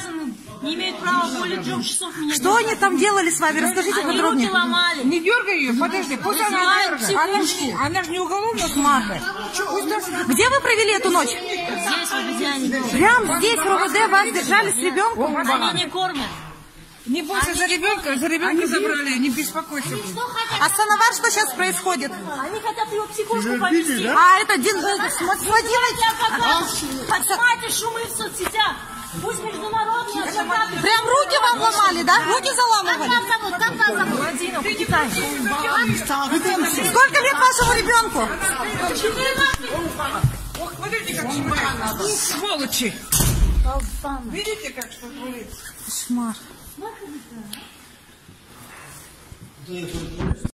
связаны, не имеют права более трех часов меня Что они там делали с вами? Расскажите Они руки подробнее. ломали. Не дергай ее, подожди, пусть она Вызывают дергает. Она ж, психушку. она ж не уголовно смарта. Пусть даже... Где вы провели эту ночь? Здесь, в обезьяне. Прям здесь, в РОВД, вас держали с ребенком? Они не кормят. Не бойся за ребенка, за ребенка забрали, не беспокойся. Хотят? А Сановар, что сейчас происходит? Они хотят ее в психушку повезти. А это Дин... э, с- с Владимиром- Адвокаты, поднимайте шумы в соцсетях. Пусть международные адвокаты... Прям руки вам ломали, да? Руки заламывали? Как вас зовут? Как вас зовут? Владимир, почитай. Сколько лет вашему ребенку? Ох, смотрите, как шмат. Сволочи. Видите, как что творится? Кошмар.